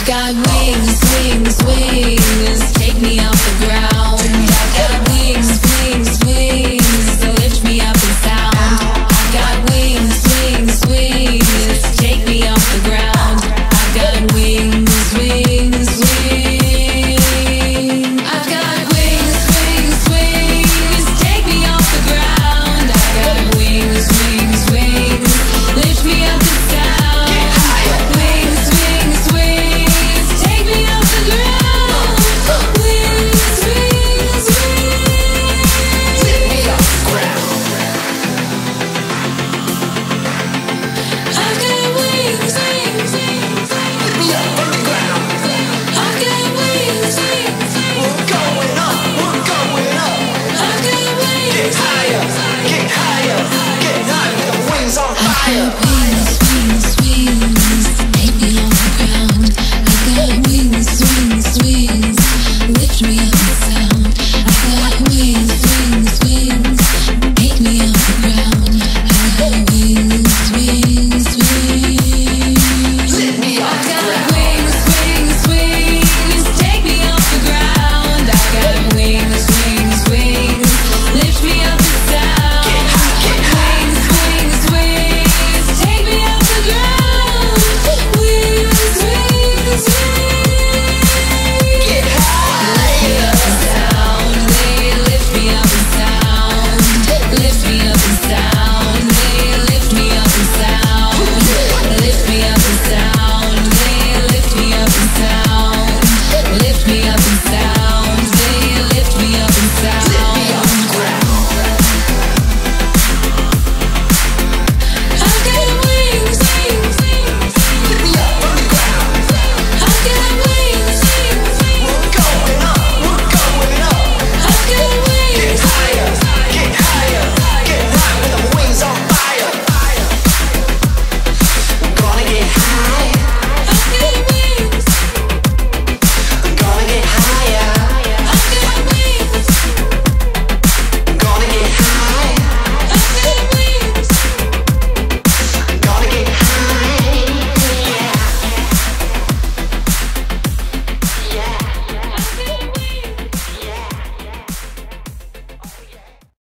I've got wings, wings, wings. Take me off the ground.